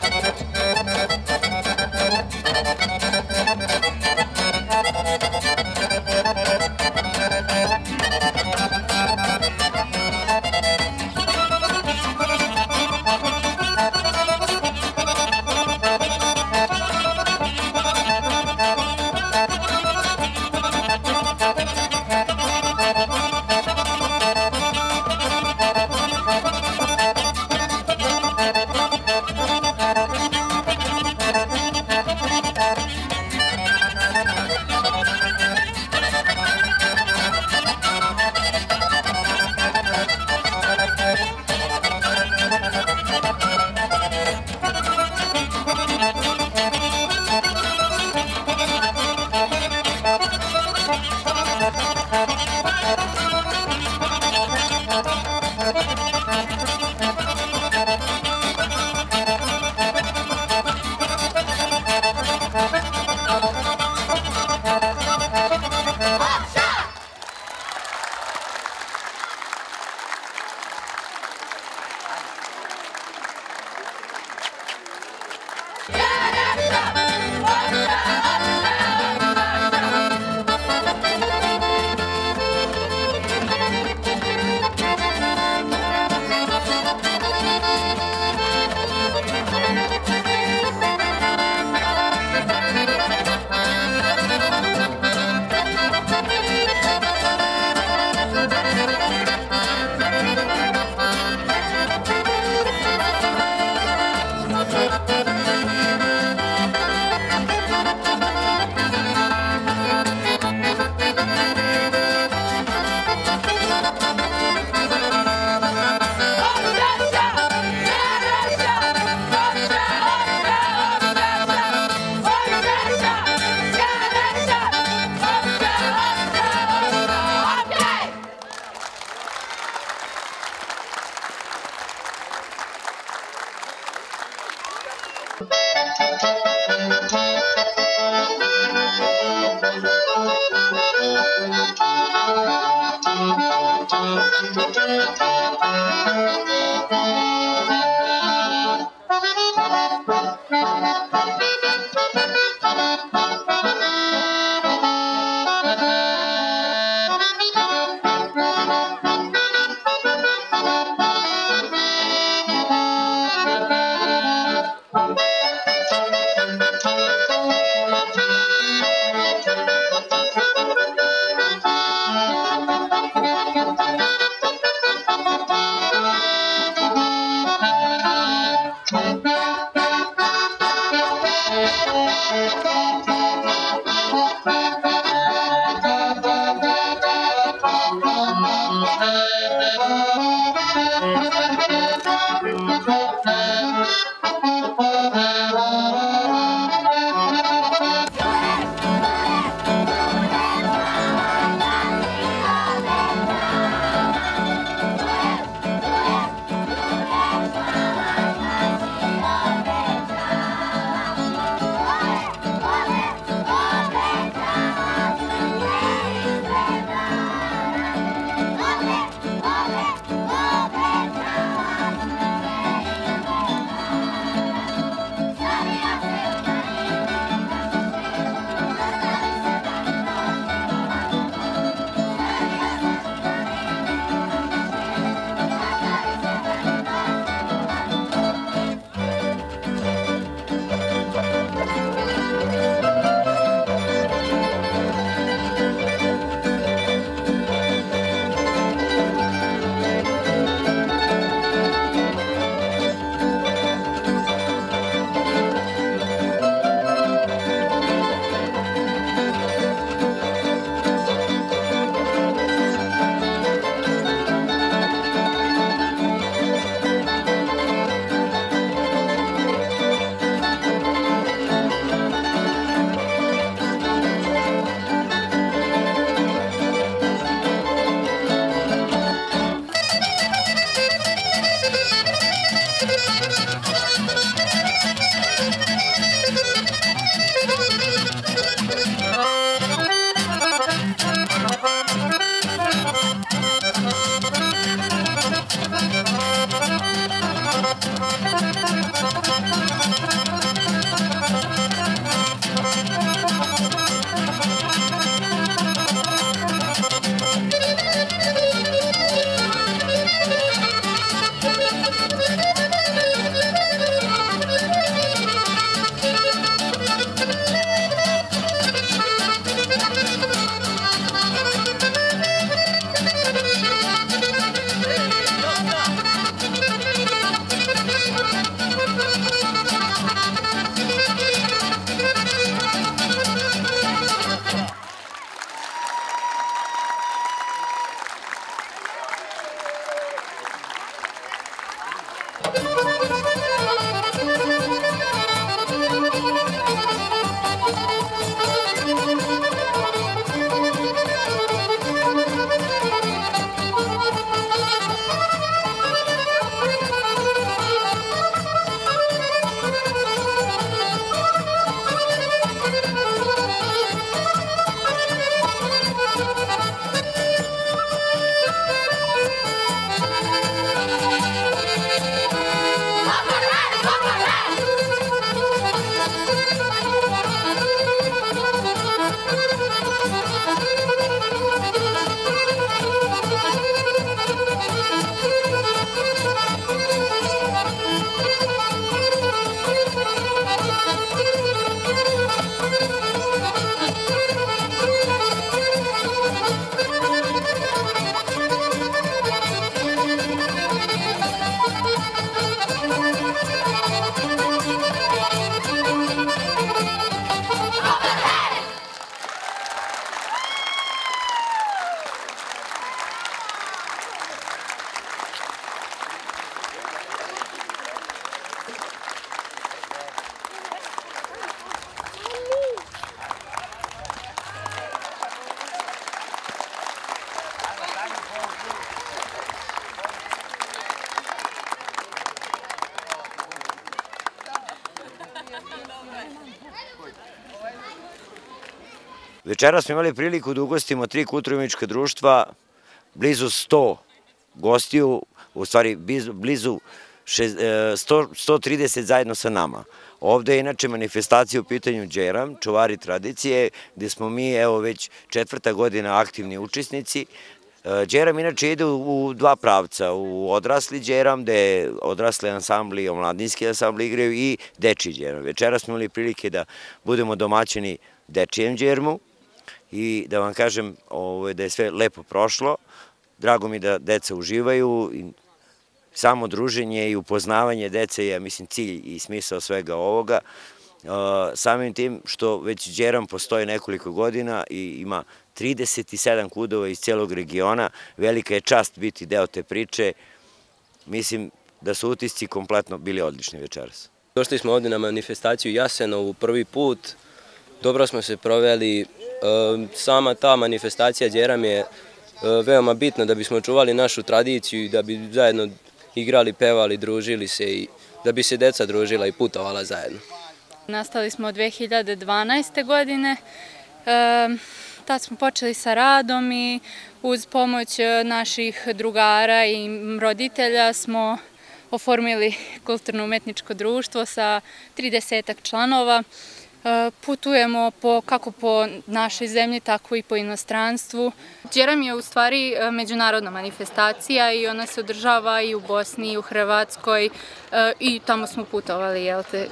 Música Thank you. Večera smo imali priliku da ugostimo tri kulturno društva, blizu 100 gostiju, u stvari blizu 130 zajedno sa nama. Ovde je inače manifestacija u pitanju Džeram, čuvari tradicije, gde smo mi evo već četvrta godina aktivni učesnici. Džeram inače ide u dva pravca, u odrasli Džeram, gde odrasli ansambli i omladinski ansambli igraju i deči Džeram. Večera smo imali prilike da budemo domaćeni dečijem Džermu i da vam kažem ovo, da je sve lepo prošlo. Drago mi da deca uživaju i samo druženje i upoznavanje dece je, mislim, cilj i smisao svega ovoga. Samim tim što već Đeram postoji nekoliko godina i ima 37 kudova iz celog regiona, velika je čast biti deo te priče. Mislim da su utisci kompletno bili odlični večeras. Došli smo ovde na manifestaciju Jasenovu prvi put, dobro smo se proveli, sama ta manifestacija Đeram je veoma bitna da bismo čuvali našu tradiciju i da bi zajedno igrali, pevali, družili se i da bi se deca družila i putovala zajedno. Nastali smo od 2012. godine, tad smo počeli sa radom i uz pomoć naših drugara i roditelja smo oformili kulturno-umetničko društvo sa 30 članova. Putujemo po, kako po našoj zemlji, tako i po inostranstvu. Džeram je u stvari međunarodna manifestacija i ona se održava i u Bosni i u Hrvatskoj i tamo smo putovali, jel te?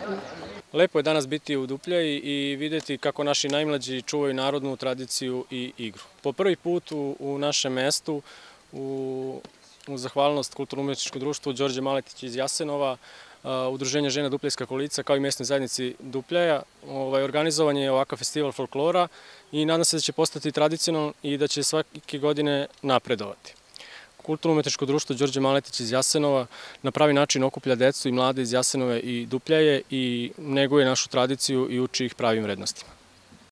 Lepo je danas biti u Dupljaji i videti kako naši najmlađi čuvaju narodnu tradiciju i igru. Po prvi put u, u našem mestu, u, u zahvalnost Kulturno-umjetničko društvu Đorđe Maletić iz Jasenova, Udruženja žena Dupljajska kolica kao i mesnoj zajednici Dupljaja. Ovaj, organizovan je ovakav festival folklora i nadam se da će postati tradicionalan i da će svake godine napredovati. Kulturno-umetničko društvo Đorđe Maletić iz Jasenova na pravi način okuplja decu i mlade iz Jasenove i Dupljaje i neguje našu tradiciju i uči ih pravim vrednostima.